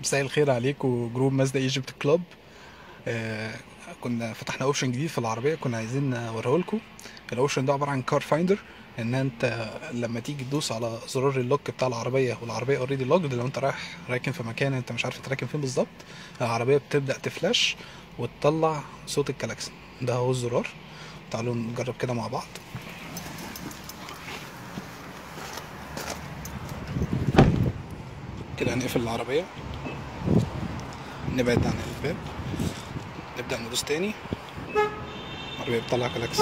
مساء الخير عليكم group Mazda Egypt Club آه كنا فتحنا option جديد في العربية كنا عايزين نوريه لكم ال option ده عبارة عن car finder إن أنت لما تيجي تدوس على زرار ال lock بتاع العربية والعربية already locked لو أنت رايح راكن في مكان أنت مش عارف انت راكن فين بالظبط العربية بتبدأ تفلاش وتطلع صوت الكلاكسون ده هو الزرار. تعالوا نجرب كده مع بعض. كده هنقفل العربية. نبعد عن الباب. نبدأ ندوس تاني. العربية بتطلع كلاكس